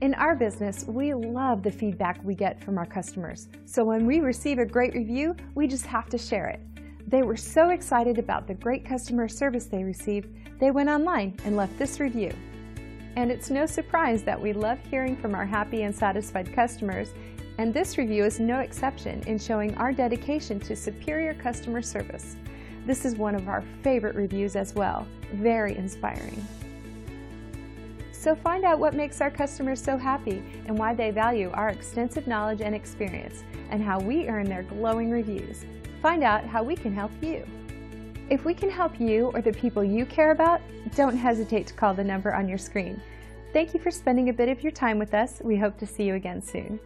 In our business, we love the feedback we get from our customers. So when we receive a great review, we just have to share it. They were so excited about the great customer service they received, they went online and left this review. And it's no surprise that we love hearing from our happy and satisfied customers, and this review is no exception in showing our dedication to superior customer service. This is one of our favorite reviews as well. Very inspiring. So find out what makes our customers so happy and why they value our extensive knowledge and experience and how we earn their glowing reviews. Find out how we can help you. If we can help you or the people you care about, don't hesitate to call the number on your screen. Thank you for spending a bit of your time with us. We hope to see you again soon.